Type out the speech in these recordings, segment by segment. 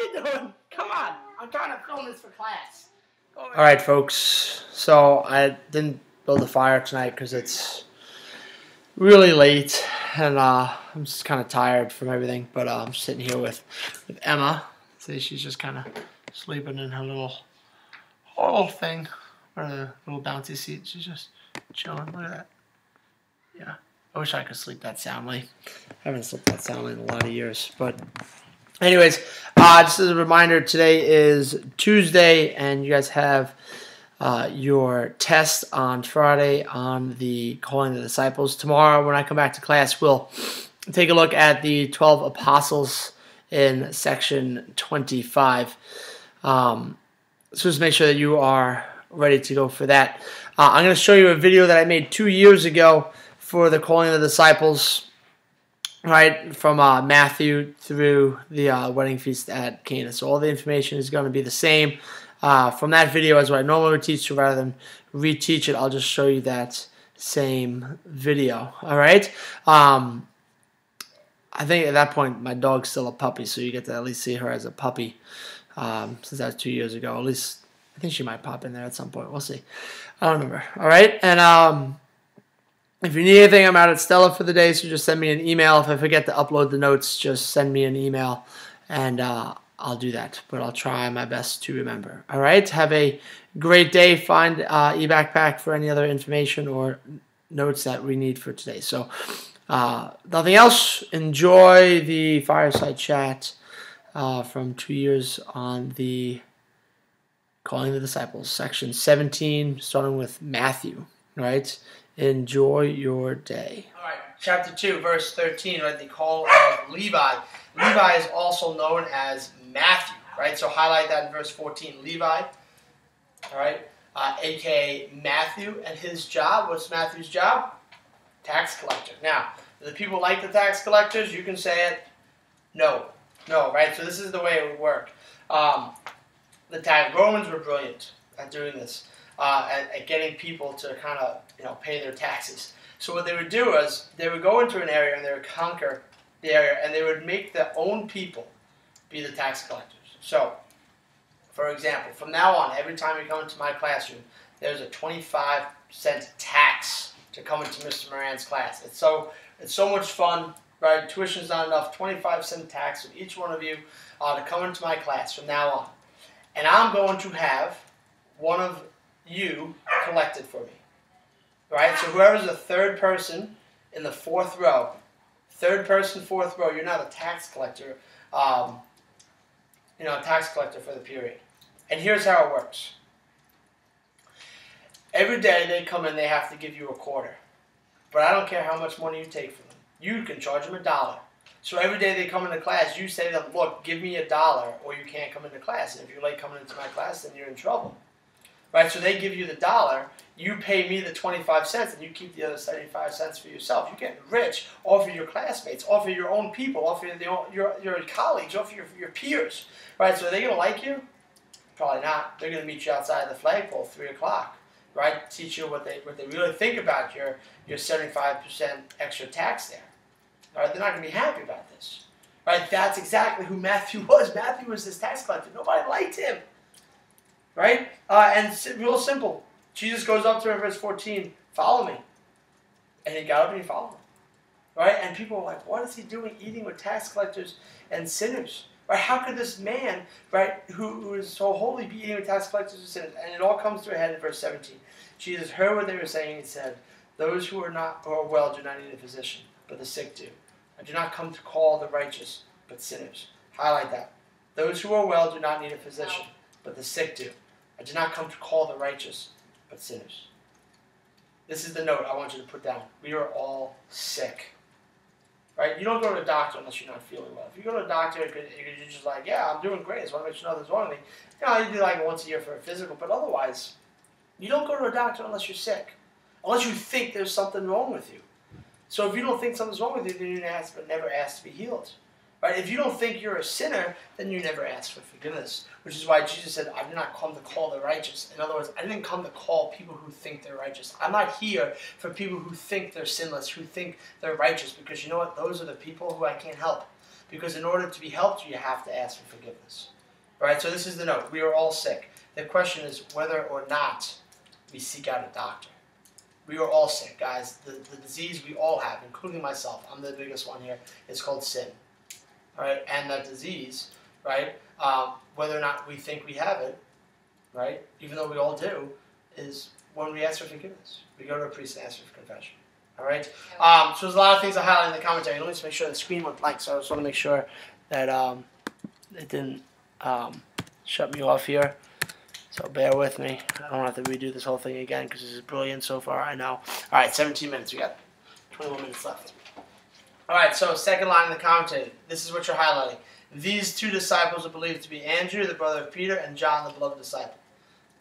you doing? Come on. I'm trying to film this for class. All right, folks. So I didn't build a fire tonight because it's really late and uh, I'm just kind of tired from everything. But uh, I'm sitting here with with Emma. See, she's just kind of sleeping in her little little thing, or the little bouncy seat. She's just chilling. Look at that. Yeah. I wish I could sleep that soundly. I haven't slept that soundly in a lot of years. But, anyways, uh, just as a reminder, today is Tuesday, and you guys have uh, your test on Friday on the calling the disciples. Tomorrow, when I come back to class, we'll take a look at the 12 apostles in section 25. Um, so just make sure that you are ready to go for that. Uh, I'm going to show you a video that I made two years ago for the calling of the disciples, right, from uh, Matthew through the uh, wedding feast at Cana. So all the information is going to be the same uh, from that video as what I normally would teach. So rather than reteach it, I'll just show you that same video. All right. Um, I think at that point my dog's still a puppy, so you get to at least see her as a puppy. Um, since that was two years ago, at least I think she might pop in there at some point. We'll see. I don't remember. All right, and um, if you need anything, I'm out at Stella for the day, so just send me an email. If I forget to upload the notes, just send me an email, and uh, I'll do that. But I'll try my best to remember. All right, have a great day. Find uh, eBackpack for any other information or notes that we need for today. So, uh, nothing else. Enjoy the fireside chat uh, from two years on the Calling the Disciples, section 17, starting with Matthew. Right. Enjoy your day. All right, chapter 2, verse 13, right? The call of Levi. Levi is also known as Matthew, right? So highlight that in verse 14. Levi, all right, uh, aka Matthew, and his job. What's Matthew's job? Tax collector. Now, the people like the tax collectors? You can say it. No, no, right? So this is the way it would work. Um, the Romans were brilliant at doing this uh, at, at, getting people to kind of you know pay their taxes. So what they would do is they would go into an area and they would conquer the area and they would make their own people be the tax collectors. So, for example, from now on, every time you come into my classroom, there's a 25 cent tax to come into Mr. Moran's class. It's so it's so much fun, right? Tuition's not enough. 25 cent tax for each one of you uh, to come into my class from now on. And I'm going to have one of you collected for me. Right? So whoever's the third person in the fourth row, third person, fourth row, you're not a tax collector, um, you know, a tax collector for the period. And here's how it works. Every day they come in, they have to give you a quarter. But I don't care how much money you take from them. You can charge them a dollar. So every day they come into class, you say to them, look, give me a dollar or you can't come into class. And if you're late coming into my class, then you're in trouble right? So they give you the dollar, you pay me the 25 cents, and you keep the other 75 cents for yourself. You're getting rich off of your classmates, off of your own people, off of your, your, your colleagues, off of your, your peers, right? So are they going to like you? Probably not. They're going to meet you outside of the flagpole, 3 o'clock, right? Teach you what they, what they really think about your, your 75% extra tax there. Right? They're not going to be happy about this. Right? That's exactly who Matthew was. Matthew was this tax collector. Nobody liked him right? Uh, and real simple. Jesus goes up to him in verse 14, follow me. And he got up and he followed him. Right? And people were like, what is he doing eating with tax collectors and sinners? Right? How could this man, right, who, who is so holy be eating with tax collectors and sinners? And it all comes to a head in verse 17. Jesus heard what they were saying and said, Those who are not who are well do not need a physician, but the sick do. I do not come to call the righteous, but sinners. Highlight that. Those who are well do not need a physician, but the sick do. I did not come to call the righteous, but sinners. This is the note I want you to put down. We are all sick. Right? You don't go to a doctor unless you're not feeling well. If you go to a doctor you're just like, yeah, I'm doing great. I just want to make sure nothing's wrong with me. You know, you do like once a year for a physical, but otherwise, you don't go to a doctor unless you're sick. Unless you think there's something wrong with you. So if you don't think something's wrong with you, then you ask, but never ask to be healed. Right? If you don't think you're a sinner, then you never ask for forgiveness. Which is why Jesus said, I did not come to call the righteous. In other words, I didn't come to call people who think they're righteous. I'm not here for people who think they're sinless, who think they're righteous, because you know what? Those are the people who I can't help. Because in order to be helped, you have to ask for forgiveness. Right, so this is the note. We are all sick. The question is whether or not we seek out a doctor. We are all sick, guys. The, the disease we all have, including myself, I'm the biggest one here, is called sin. Right, and that disease, right, um, whether or not we think we have it, right, even though we all do, is when we ask for forgiveness. We go to a priest and ask for confession. All right. Um, so there's a lot of things I highlighted in the commentary. Let me just make sure the screen went blank. So I just want to make sure that um, it didn't um, shut me off here. So bear with me. I don't have to redo this whole thing again because this is brilliant so far. I know. All right, 17 minutes. We got 21 minutes left. All right. So second line in the commentary. This is what you're highlighting. These two disciples are believed to be Andrew, the brother of Peter, and John, the beloved disciple.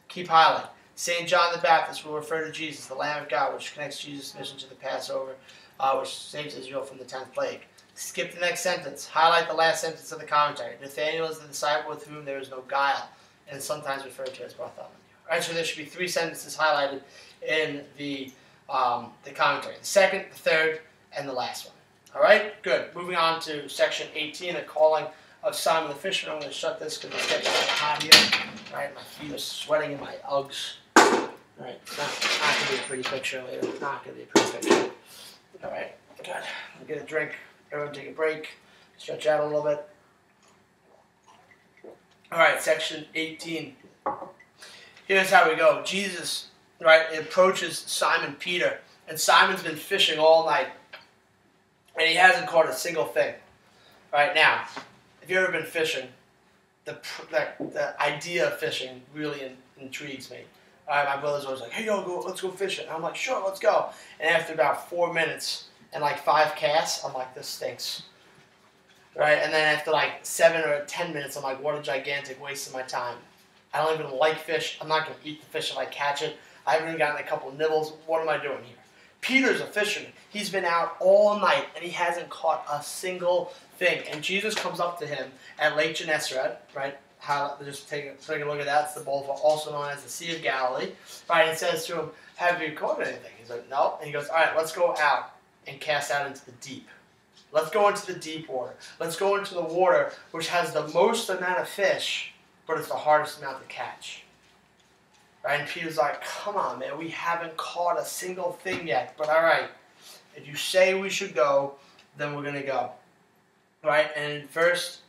Keep highlighting. St. John the Baptist will refer to Jesus, the Lamb of God, which connects Jesus' mission to the Passover, uh, which saves Israel from the tenth plague. Skip the next sentence. Highlight the last sentence of the commentary. Nathaniel is the disciple with whom there is no guile, and sometimes referred to as Bartholomew. All right, so there should be three sentences highlighted in the um, the commentary: the second, the third, and the last one. All right, good. Moving on to section 18, the calling of Simon the fisherman. I'm going to shut this because it's getting hot here. All right, my feet are sweating in my Uggs. Alright, it's not, not going to be a pretty picture later. Not going to be a pretty picture. Alright, good. I'll get a drink. Everyone take a break. Stretch out a little bit. Alright, section 18. Here's how we go. Jesus, right, approaches Simon Peter. And Simon's been fishing all night. And he hasn't caught a single thing. Right now, if you've ever been fishing, the, the, the idea of fishing really in, intrigues me my brother's always like, hey, yo, go, let's go fishing. I'm like, sure, let's go. And after about four minutes and like five casts, I'm like, this stinks. Right? And then after like seven or ten minutes, I'm like, what a gigantic waste of my time. I don't even like fish. I'm not going to eat the fish if I catch it. I haven't even gotten a couple nibbles. What am I doing here? Peter's a fisherman. He's been out all night and he hasn't caught a single thing. And Jesus comes up to him at Lake Gennesaret, right? how just take a, take a look at that. It's the bowl, also known as the Sea of Galilee. Right, and says to him, "Have you caught anything?" He's like, "No." And he goes, "All right, let's go out and cast out into the deep. Let's go into the deep water. Let's go into the water which has the most amount of fish, but it's the hardest amount to catch." And Peter's like, "Come on, man, we haven't caught a single thing yet, but all right, if you say we should go, then we're gonna go." Right, and in verse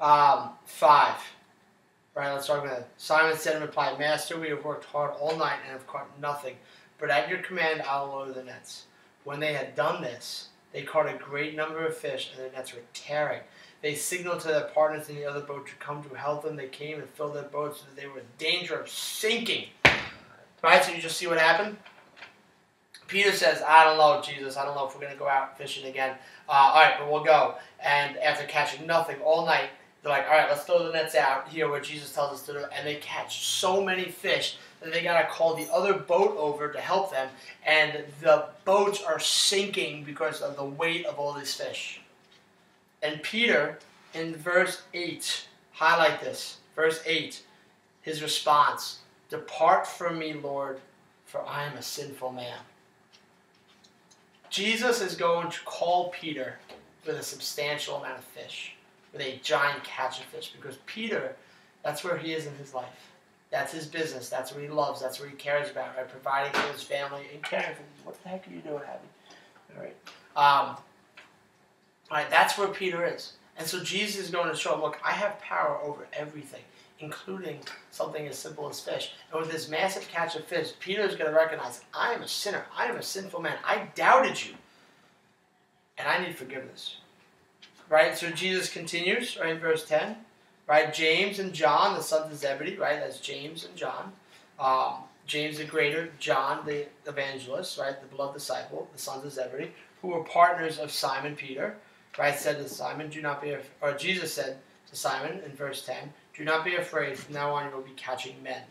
um, five. Right, let's talk about that. Simon said in reply, Master, we have worked hard all night and have caught nothing, but at your command I'll lower the nets. When they had done this, they caught a great number of fish, and their nets were tearing. They signaled to their partners in the other boat to come to help them. They came and filled their boats so that they were in danger of sinking. Right, so you just see what happened? Peter says, I don't know, Jesus. I don't know if we're going to go out fishing again. Uh, all right, but we'll go. And after catching nothing all night, they're like, all right, let's throw the nets out here where Jesus tells us to do, and they catch so many fish that they gotta call the other boat over to help them, and the boats are sinking because of the weight of all these fish. And Peter, in verse eight, highlight this. Verse eight, his response: "Depart from me, Lord, for I am a sinful man." Jesus is going to call Peter with a substantial amount of fish with a giant catch of fish because Peter, that's where he is in his life. That's his business. That's what he loves. That's what he cares about, right? Providing for his family and caring for them. What the heck are you doing, Abby? All right. Um, all right, that's where Peter is. And so Jesus is going to show him, look, I have power over everything, including something as simple as fish. And with this massive catch of fish, Peter is going to recognize, I am a sinner. I am a sinful man. I doubted you. And I need forgiveness right? So Jesus continues, right, in verse 10, right? James and John, the sons of Zebedee, right? That's James and John. Um, James the greater, John the evangelist, right? The beloved disciple, the sons of Zebedee, who were partners of Simon Peter, right? Said to Simon, do not be, or Jesus said to Simon in verse 10, do not be afraid, from now on you will be catching men.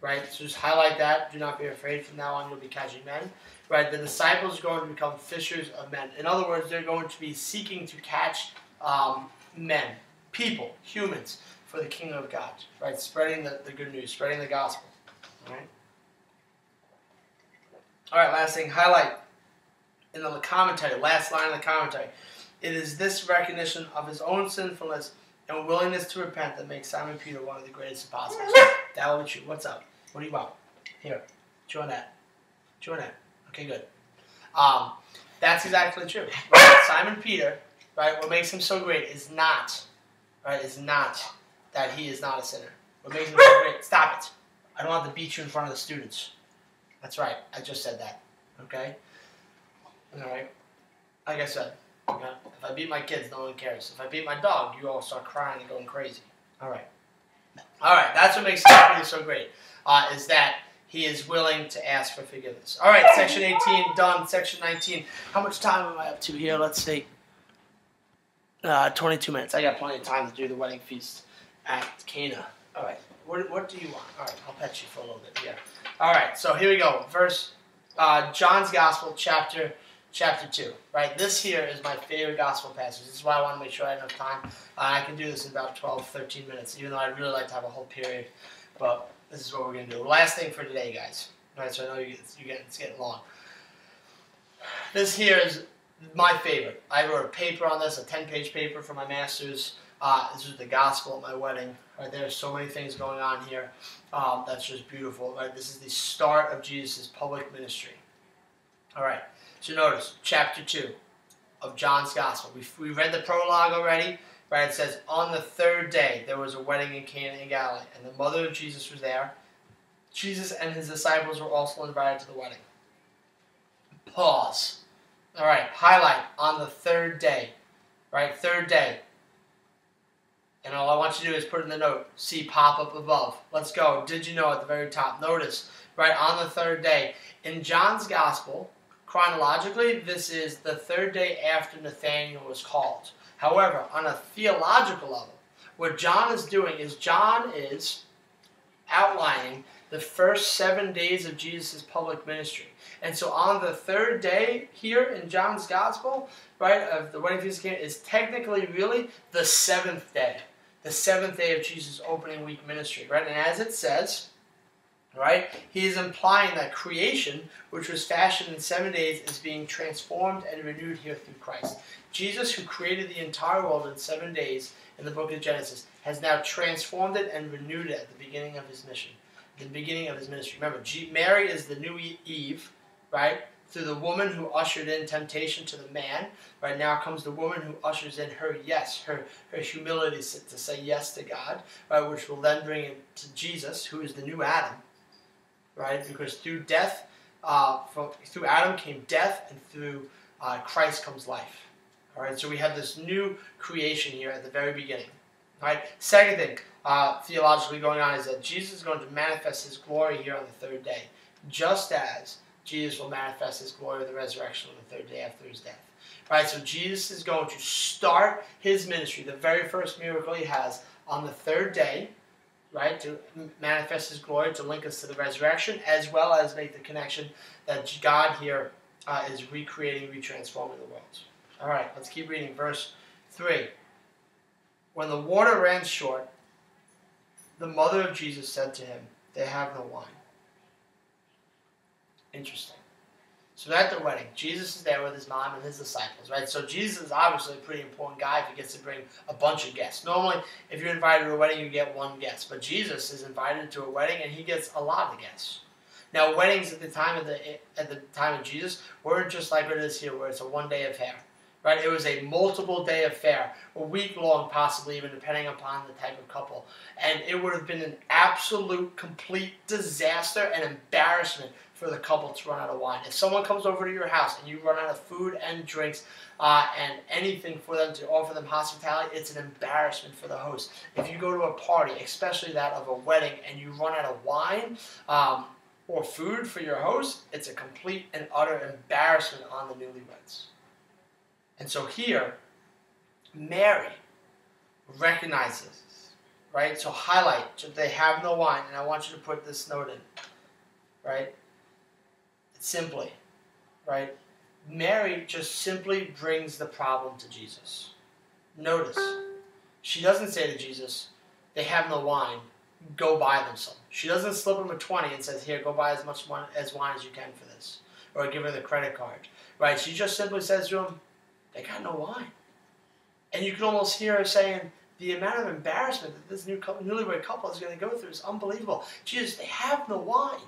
Right? So just highlight that. Do not be afraid. From now on, you'll be catching men right? The disciples are going to become fishers of men. In other words, they're going to be seeking to catch um, men, people, humans, for the kingdom of God, right? Spreading the, the good news, spreading the gospel, all right? All right, last thing, highlight in the commentary, last line of the commentary. It is this recognition of his own sinfulness and a willingness to repent that makes Simon Peter one of the greatest apostles. Dalwich, what's up? What do you want? Here, join that. Join that. Okay, good. Um, that's exactly true. Right? Simon Peter, right? What makes him so great is not, right? Is not that he is not a sinner. What makes him so great? Stop it. I don't have to beat you in front of the students. That's right. I just said that. Okay. All right. Like I said, if I beat my kids, no one cares. If I beat my dog, you all start crying and going crazy. All right. All right. That's what makes Simon so great. Uh, is that he is willing to ask for forgiveness. All right, section 18 done. Section 19. How much time am I up to here? Let's see. Uh, 22 minutes. I got plenty of time to do the wedding feast at Cana. All right. What, what do you want? All right, I'll pet you for a little bit Yeah. All right, so here we go. Verse uh, John's Gospel, chapter chapter 2. Right, this here is my favorite gospel passage. This is why I want to make sure I have enough time. Uh, I can do this in about 12, 13 minutes, even though I'd really like to have a whole period. But this is what we're going to do. Last thing for today, guys. All right, so I know you, you get, it's getting long. This here is my favorite. I wrote a paper on this, a 10-page paper for my master's. Uh, this is the gospel at my wedding. Right, there's so many things going on here. Um, that's just beautiful. Right, this is the start of Jesus' public ministry. All right, so notice chapter two of John's gospel. We we read the prologue already. Right, it says, On the third day there was a wedding in Cana in Galilee, and the mother of Jesus was there. Jesus and his disciples were also invited to the wedding. Pause. All right, highlight on the third day. Right, third day. And all I want you to do is put in the note, see pop up above. Let's go. Did you know at the very top? Notice, right on the third day. In John's gospel, chronologically, this is the third day after Nathanael was called. However, on a theological level, what John is doing is John is outlining the first seven days of Jesus' public ministry. And so on the third day here in John's Gospel, right, of the wedding feast Cana, is technically really the seventh day. The seventh day of Jesus' opening week ministry, right? And as it says, right, he is implying that creation, which was fashioned in seven days, is being transformed and renewed here through Christ. Jesus, who created the entire world in seven days in the book of Genesis, has now transformed it and renewed it at the beginning of his mission, the beginning of his ministry. Remember, Mary is the new Eve, right? Through the woman who ushered in temptation to the man, right now comes the woman who ushers in her yes, her, her humility to say yes to God, right? Which will then bring it to Jesus, who is the new Adam, right? Because through death, uh, from, through Adam came death, and through uh, Christ comes life. All right, so we have this new creation here at the very beginning. All right, second thing uh, theologically going on is that Jesus is going to manifest his glory here on the third day, just as Jesus will manifest his glory of the resurrection on the third day after his death. All right, so Jesus is going to start his ministry, the very first miracle he has, on the third day, right, to manifest his glory, to link us to the resurrection, as well as make the connection that God here uh, is recreating, retransforming the world. All right, let's keep reading. Verse 3. When the water ran short, the mother of Jesus said to him, They have no wine. Interesting. So at the wedding, Jesus is there with his mom and his disciples, right? So Jesus is obviously a pretty important guy if he gets to bring a bunch of guests. Normally, if you're invited to a wedding, you get one guest. But Jesus is invited to a wedding and he gets a lot of guests. Now, weddings at the time of the at the time of Jesus weren't just like it is here, where it's a one day affair right? It was a multiple day affair, a week long, possibly even depending upon the type of couple. And it would have been an absolute, complete disaster and embarrassment for the couple to run out of wine. If someone comes over to your house and you run out of food and drinks uh, and anything for them to offer them hospitality, it's an embarrassment for the host. If you go to a party, especially that of a wedding, and you run out of wine, um, or food for your host, it's a complete and utter embarrassment on the newlyweds. And so here, Mary recognizes, right? So highlight, they have no wine, and I want you to put this note in, right? Simply, right? Mary just simply brings the problem to Jesus. Notice, she doesn't say to Jesus, they have no wine, go buy them some. She doesn't slip him a 20 and says, here, go buy as much as, wine as you can for this. Or give her the credit card, right? She just simply says to him, they got no wine. And you can almost hear her saying, the amount of embarrassment that this new couple, newlywed couple is going to go through is unbelievable. Jesus, they have no wine.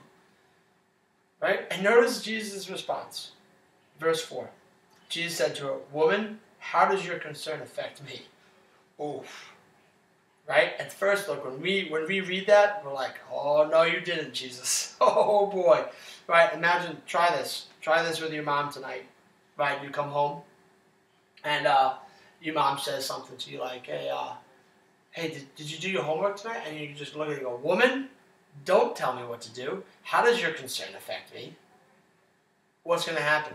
Right? And notice Jesus' response. Verse 4. Jesus said to her, Woman, how does your concern affect me? Oof. Right? At first, look, when we when we read that, we're like, oh no, you didn't, Jesus. Oh boy. Right? Imagine, try this. Try this with your mom tonight. Right? You come home and uh, your mom says something to you like, hey, uh, hey, did, did you do your homework tonight? And you just look at it go, woman, don't tell me what to do. How does your concern affect me? What's going to happen?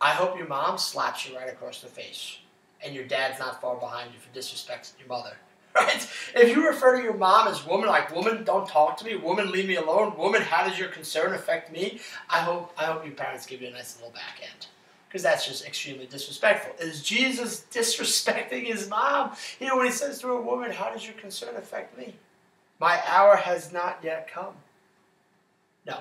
I hope your mom slaps you right across the face and your dad's not far behind you for disrespecting your mother. Right? If you refer to your mom as woman, like woman, don't talk to me, woman, leave me alone, woman, how does your concern affect me? I hope I hope your parents give you a nice little backhand because that's just extremely disrespectful. Is Jesus disrespecting his mom? You know, when he says to a woman, How does your concern affect me? My hour has not yet come. No.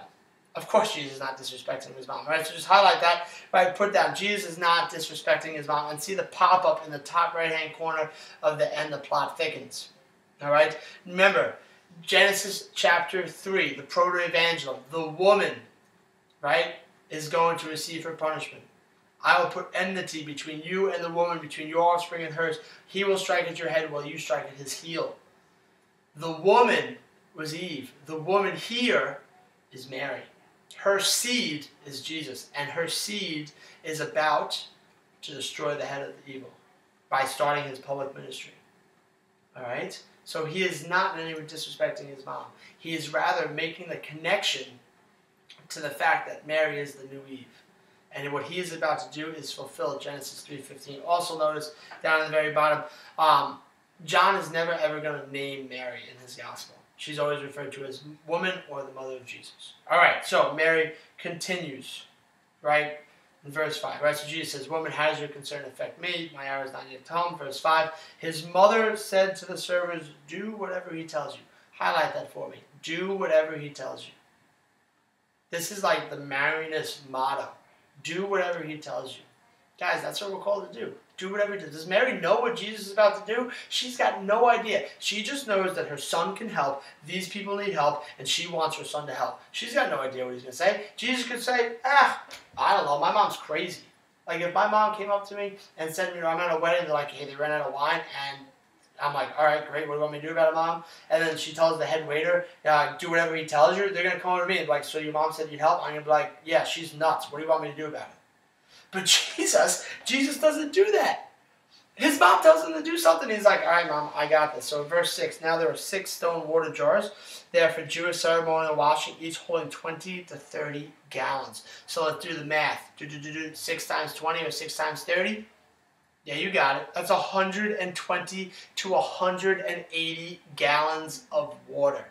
Of course, Jesus is not disrespecting his mom, right? So just highlight that, right? Put down, Jesus is not disrespecting his mom, and see the pop up in the top right hand corner of the end, the plot thickens. All right? Remember, Genesis chapter 3, the proto evangel, the woman, right, is going to receive her punishment. I will put enmity between you and the woman, between your offspring and hers. He will strike at your head while you strike at his heel. The woman was Eve. The woman here is Mary. Her seed is Jesus, and her seed is about to destroy the head of the evil by starting his public ministry. All right? So he is not in any way disrespecting his mom. He is rather making the connection to the fact that Mary is the new Eve. And what he is about to do is fulfill Genesis 3.15. Also notice down at the very bottom, um, John is never ever going to name Mary in his gospel. She's always referred to as woman or the mother of Jesus. All right, so Mary continues, right, in verse 5. Right, so Jesus says, Woman, how does your concern affect me? My hour is not yet come. Verse 5. His mother said to the servants, Do whatever he tells you. Highlight that for me. Do whatever he tells you. This is like the Marianist motto do whatever he tells you. Guys, that's what we're called to do. Do whatever he does. Does Mary know what Jesus is about to do? She's got no idea. She just knows that her son can help. These people need help, and she wants her son to help. She's got no idea what he's going to say. Jesus could say, ah, I don't know, my mom's crazy. Like if my mom came up to me and said, you know, I'm at a wedding, they're like, hey, they ran out of wine, and I'm like, all right, great. What do you want me to do about it, mom? And then she tells the head waiter, do whatever he tells you. They're gonna come over to me and be like, so your mom said you'd help. I'm gonna be like, yeah, she's nuts. What do you want me to do about it? But Jesus, Jesus doesn't do that. His mom tells him to do something. He's like, all right, mom, I got this. So verse six. Now there were six stone water jars. They are for Jewish ceremonial washing, each holding 20 to 30 gallons. So let's do the math. Do, do, do, do. Six times 20 or six times 30. Yeah, you got it. That's 120 to 180 gallons of water.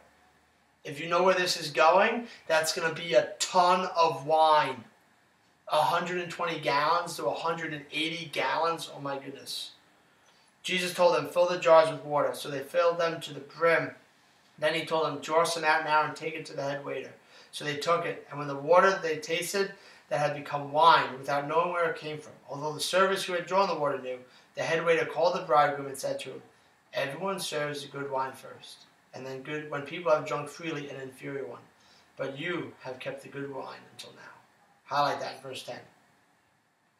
If you know where this is going, that's going to be a ton of wine. 120 gallons to 180 gallons. Oh my goodness. Jesus told them, fill the jars with water. So they filled them to the brim. Then he told them, draw some out now and take it to the head waiter. So they took it. And when the water they tasted, that had become wine without knowing where it came from. Although the servants who had drawn the water knew, the head waiter called the bridegroom and said to him, Everyone serves the good wine first, and then good when people have drunk freely an inferior one. But you have kept the good wine until now. Highlight that in verse 10.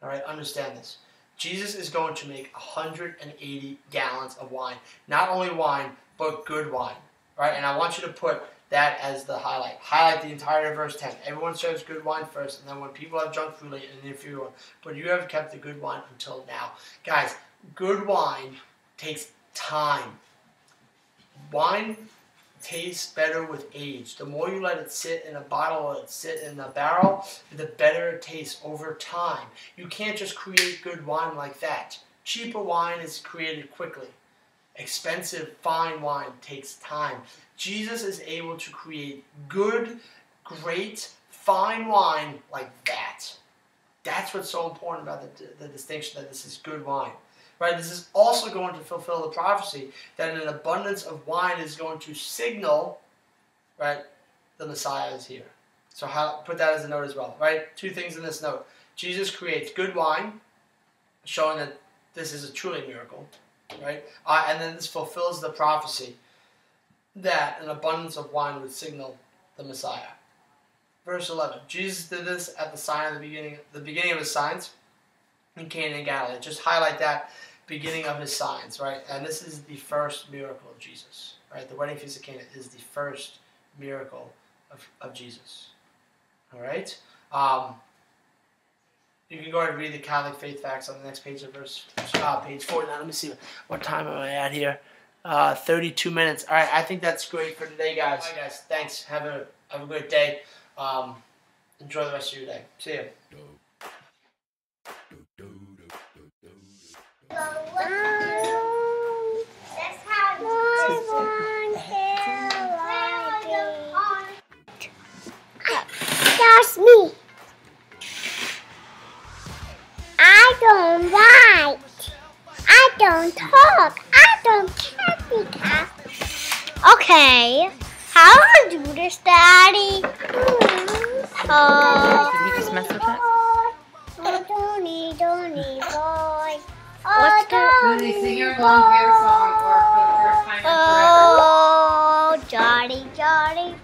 All right, understand this. Jesus is going to make 180 gallons of wine. Not only wine, but good wine. All right, and I want you to put that as the highlight. Highlight the entire verse 10. Everyone serves good wine first, and then when people have drunk freely, and inferior one. But you have kept the good wine until now. Guys, good wine takes time. Wine tastes better with age. The more you let it sit in a bottle or it sit in a barrel, the better it tastes over time. You can't just create good wine like that. Cheaper wine is created quickly. Expensive, fine wine takes time. Jesus is able to create good, great, fine wine like that. That's what's so important about the, the distinction that this is good wine. Right? This is also going to fulfill the prophecy that an abundance of wine is going to signal, right, the Messiah is here. So how, put that as a note as well, right? Two things in this note. Jesus creates good wine, showing that this is a truly miracle, right? Uh, and then this fulfills the prophecy that an abundance of wine would signal the Messiah. Verse 11. Jesus did this at the sign of the beginning, the beginning of his signs in Cana and Galilee. Just highlight that beginning of his signs, right? And this is the first miracle of Jesus, right? The wedding feast of Cana is the first miracle of, of Jesus. All right? Um, you can go ahead and read the Catholic faith facts on the next page of verse, uh, page 49. Let me see what time am I at here. Uh, 32 minutes. All right, I think that's great for today, guys. All right, guys. Thanks. Have a have a great day. Um, enjoy the rest of your day. See you. That's me. I don't write. I don't talk. I don't care Okay. How do I do this, Daddy? Uh, oh. Did we just mess with it? Oh, Donny, Donny, boy. Let's do Oh, Will sing your long hair song or for the first time in forever? Oh, Johnny, Johnny,